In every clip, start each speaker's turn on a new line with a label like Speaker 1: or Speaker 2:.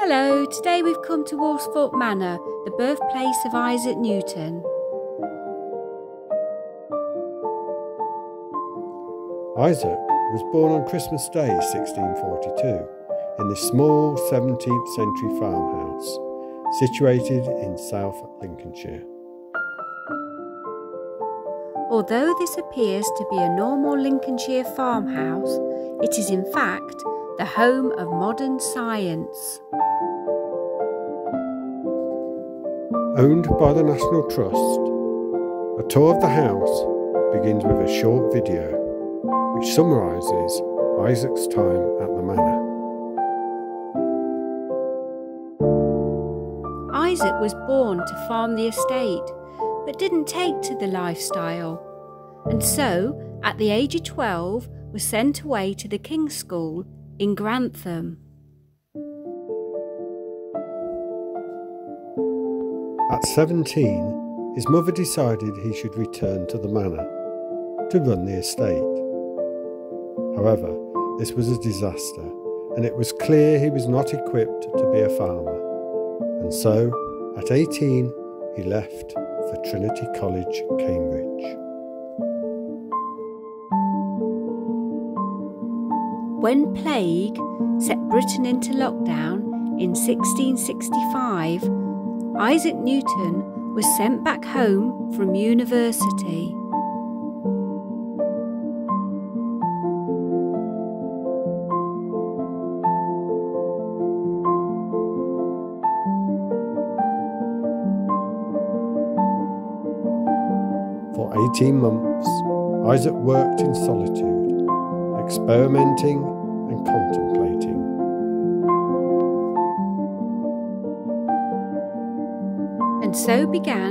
Speaker 1: Hello, today we've come to Woolsthorpe Manor, the birthplace of Isaac Newton.
Speaker 2: Isaac was born on Christmas Day 1642 in this small 17th century farmhouse situated in South Lincolnshire.
Speaker 1: Although this appears to be a normal Lincolnshire farmhouse, it is in fact the home of modern science.
Speaker 2: Owned by the National Trust, a tour of the house begins with a short video which summarises Isaac's time at the manor.
Speaker 1: Isaac was born to farm the estate, but didn't take to the lifestyle, and so, at the age of 12, was sent away to the King's School in Grantham.
Speaker 2: At 17, his mother decided he should return to the manor to run the estate. However, this was a disaster, and it was clear he was not equipped to be a farmer. And so, at 18, he left for Trinity College, Cambridge.
Speaker 1: When plague set Britain into lockdown in 1665, Isaac Newton was sent back home from university.
Speaker 2: For 18 months, Isaac worked in solitude, experimenting and contemplating.
Speaker 1: And so began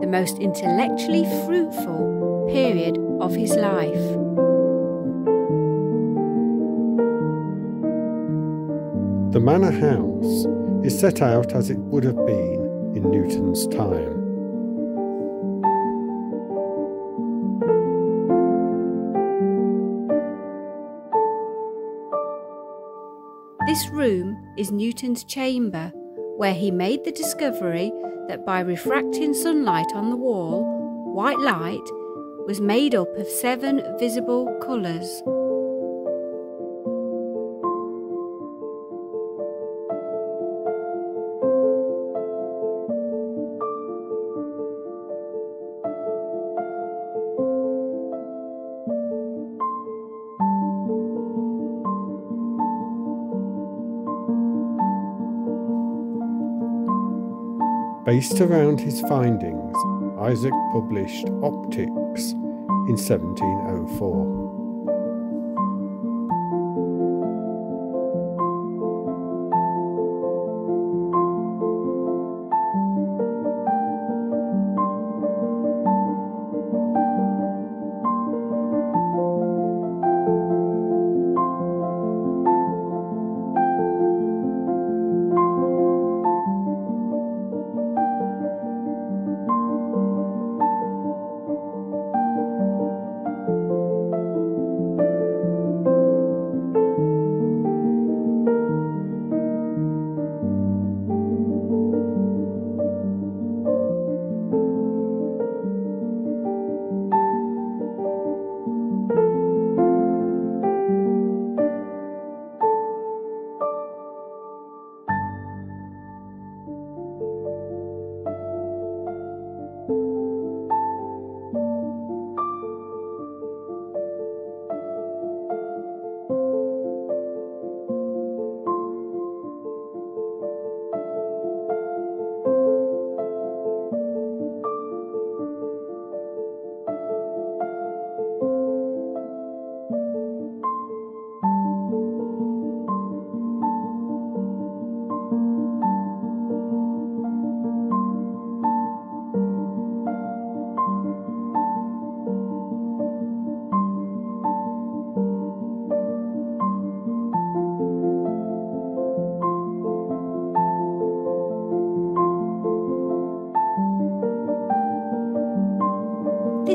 Speaker 1: the most intellectually fruitful period of his life.
Speaker 2: The manor house is set out as it would have been in Newton's time.
Speaker 1: This room is Newton's chamber, where he made the discovery that by refracting sunlight on the wall, white light was made up of seven visible colours.
Speaker 2: Based around his findings, Isaac published Opticks in 1704.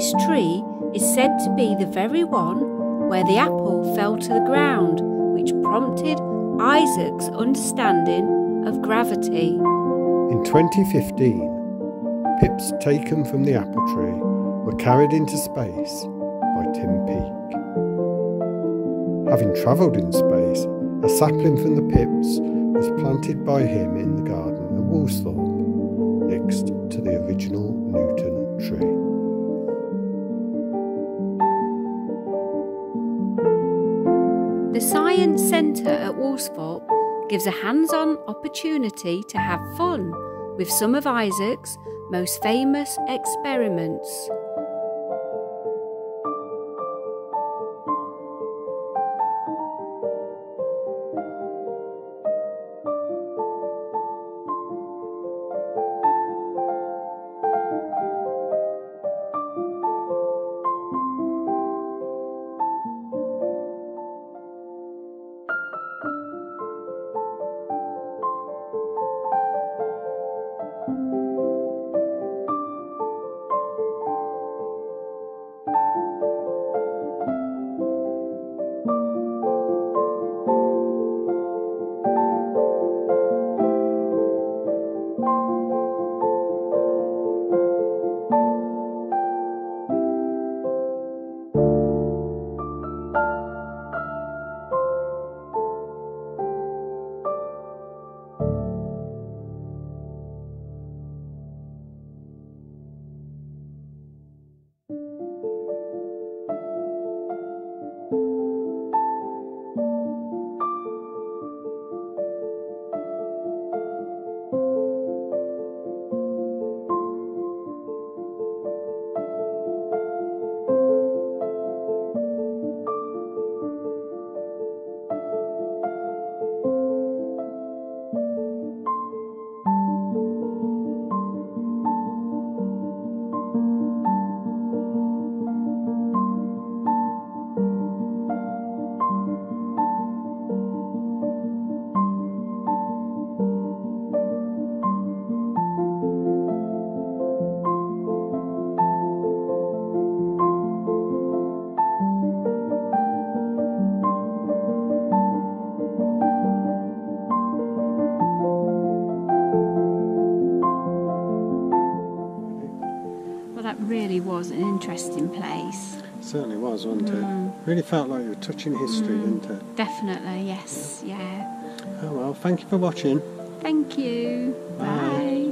Speaker 1: This tree is said to be the very one where the apple fell to the ground, which prompted Isaac's understanding of gravity.
Speaker 2: In 2015, pips taken from the apple tree were carried into space by Tim Peake. Having travelled in space, a sapling from the pips was planted by him in the garden at Woolsthorpe, next to the original Newton tree.
Speaker 1: The Science Centre at Woolsthorpe gives a hands on opportunity to have fun with some of Isaac's most famous experiments.
Speaker 3: Really was an interesting place.
Speaker 2: certainly was, wasn't it? Mm. Really felt like you were touching history, mm. didn't it?
Speaker 3: Definitely, yes, yeah.
Speaker 2: Oh well, thank you for watching.
Speaker 3: Thank you.
Speaker 2: Bye.
Speaker 3: Bye.